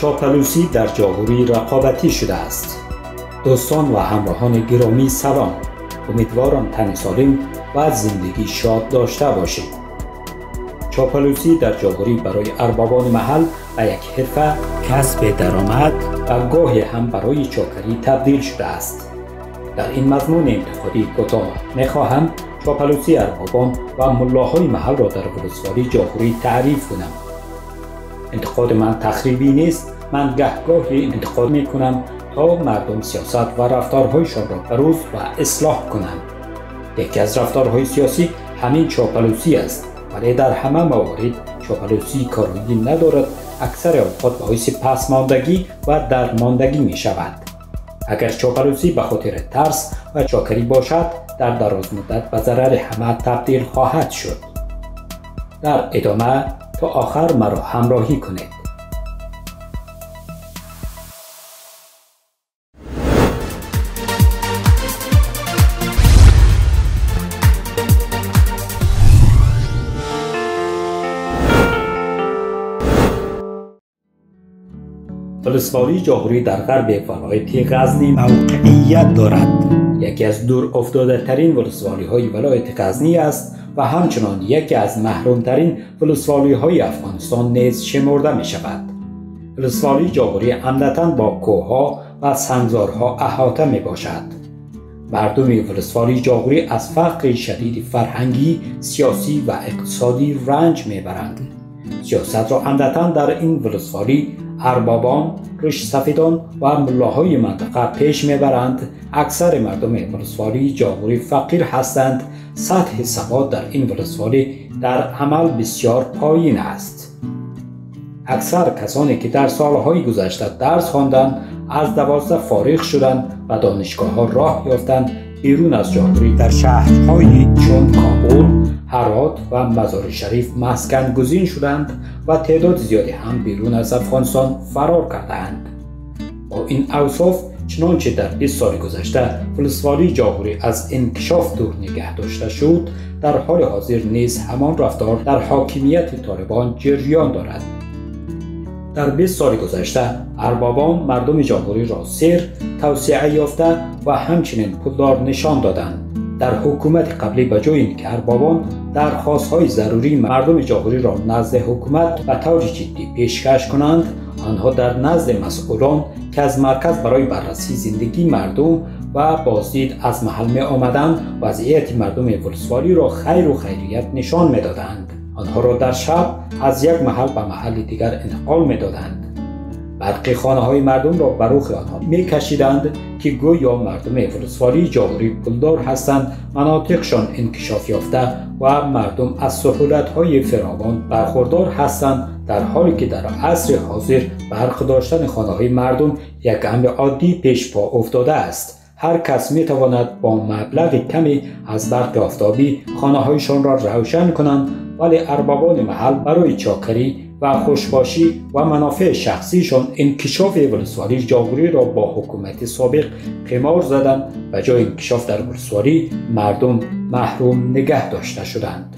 چاپلوسی در جاهوری رقابتی شده است. دوستان و همراهان گرامی سلام. امیدوارم تن سالم و زندگی شاد داشته باشید. چاپلوسی در جاهوری برای اربابان محل و یک حرفه کسب درآمد و گاهی هم برای چاکری تبدیل شده است. در این مضمون انتقادی کوتاه می‌خواهم چاپلوسی اربابان و ملاهای محل را در ولسوالی جاهوری تعریف کنم. انتقاد من تخریبی نیست. من گهگاهی انتقاد می کنم تا مردم سیاست و رفتارهایشان را بروز و اصلاح کنند. یکی از رفتارهای سیاسی همین چاپلوسی است. ولی در همه موارد چاپلوسی کارایی ندارد. اکثر اوقات باعث پسماندگی و درماندگی می شود اگر چاپلوسی به خاطر ترس و چاکری باشد در دراز مدت به ضرر همه تبدیل خواهد شد. در ادامه تا آخر مرا همراهی کنید. ولسوالی جاهوری در غرب ولایت غزنی موقعیت دارد. یکی از دور افتاده ترین ولسوالی های ولایت غزنی است و همچنان یکی از محرومترین ولسوالی های افغانستان نیز شمرده می شود ولسوالی جاهوری عمدتا با کوها و سنگزارها احاطه می باشد مردم ولسوالی جاهوری از فقر شدید فرهنگی، سیاسی و اقتصادی رنج می‌برند. سیاست را عمدتا در این ولسوالی اربابان، ریش سفیدان و ملاهای منطقه پیش می‌برند. اکثر مردم ولسوالی جاهوری فقیر هستند. سطح سواد در این ولسوالی در عمل بسیار پایین است. اکثر کسانی که در سالهای گذشته درس خواندند از دوازده فارغ شدند و دانشگاه ها راه یافتند. بیرون از جاهوری در شهرهایی چون کابل، هرات و مزار شریف مسکن گزین شدند و تعداد زیادی هم بیرون از افغانستان فرار کردند. با این اوصاف چنانچه در 20 سال گذشته ولسوالی جاهوری از انکشاف دور نگه داشته شد در حال حاضر نیز همان رفتار در حاکمیت طالبان جریان دارد در 20 سال گذشته اربابان مردم جاهوری را سر توسعه یافته و همچنین پولدار نشان دادند در حکومت قبلی به جای اینکه اربابان درخواست های ضروری مردم جاهوری را نزد حکومت و طور جدی پیشکش کنند آنها در نزد مسئولان که از مرکز برای بررسی زندگی مردم و بازدید از محل می آمدند وضعیت مردم ولسوالی را خیر و خیریت نشان می دادند. آنها را در شب از یک محل به محل دیگر انتقال می دادند. برقی خانه های مردم را بروخ آنها می کشیدند که گویا مردم ولسوالی جاوری پولدار هستند مناطقشان انکشاف یافته و مردم از سهولت های فراوان برخوردار هستند در حالی که در عصر حاضر برق داشتن خانه های مردم یک امر عادی پیش پا افتاده است هر کس می تواند با مبلغ کمی از برق آفتابی خانه هایشان را روشن کنند ولی اربابان محل برای چاکری و خوشباشی و منافع شخصیشان انکشاف ولسوالی جاغوری را با حکومت سابق قمار زدند و جای انکشاف در ولسوالی مردم محروم نگه داشته شدند.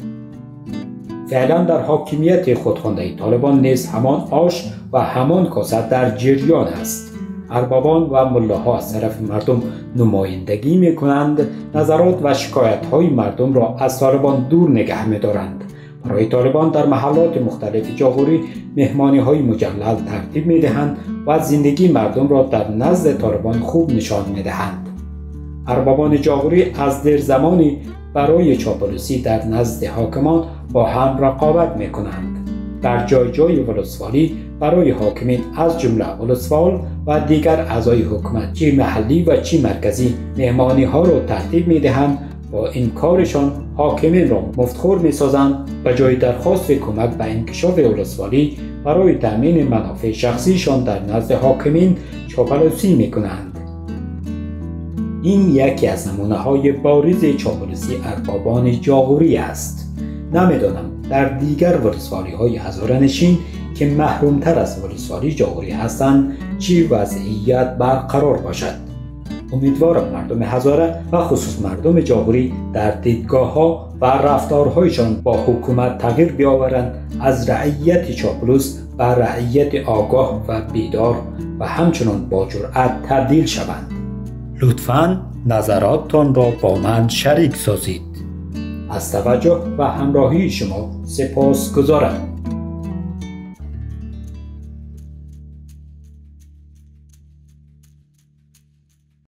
فعلا در حاکمیت خودخوانده طالبان نیز همان آش و همان کاسه در جریان است. اربابان و ملاها از طرف مردم نمایندگی می کنند نظرات و شکایت های مردم را از طالبان دور نگه می دارند برای طالبان در محلات مختلف جاغوری مهمانی های مجلل ترتیب می دهند و زندگی مردم را در نزد طالبان خوب نشان می دهند. اربابان جاغوری از در زمانی برای چاپلوسی در نزد حاکمان با هم رقابت می کنند. در جای جای ولسوالی برای حاکمین از جمله ولسوال و دیگر اعضای حکومت چی محلی و چی مرکزی مهمانی ها را ترتیب می دهند با این کارشان حاکمین را مفتخور می سازند و جای درخواست کمک به انکشاف ولسوالی برای تأمین منافع شخصیشان در نزد حاکمین چاپلوسی می کنند. این یکی از نمونه های بارز چاپلوسی اربابان جاغوری است. نمی‌دانم در دیگر ولسوالی های هزارنشین که محرومتر از ولسوالی جاغوری هستند چی وضعیت برقرار باشد. امیدوارم مردم هزاره و خصوص مردم جاهوری در دیدگاه ها و رفتارهایشان با حکومت تغییر بیاورند از رعیت چاپلوس و رعیت آگاه و بیدار و همچنان با جرأت تبدیل شوند. لطفا نظراتتان را با من شریک سازید. از توجه و همراهی شما سپاس گذارم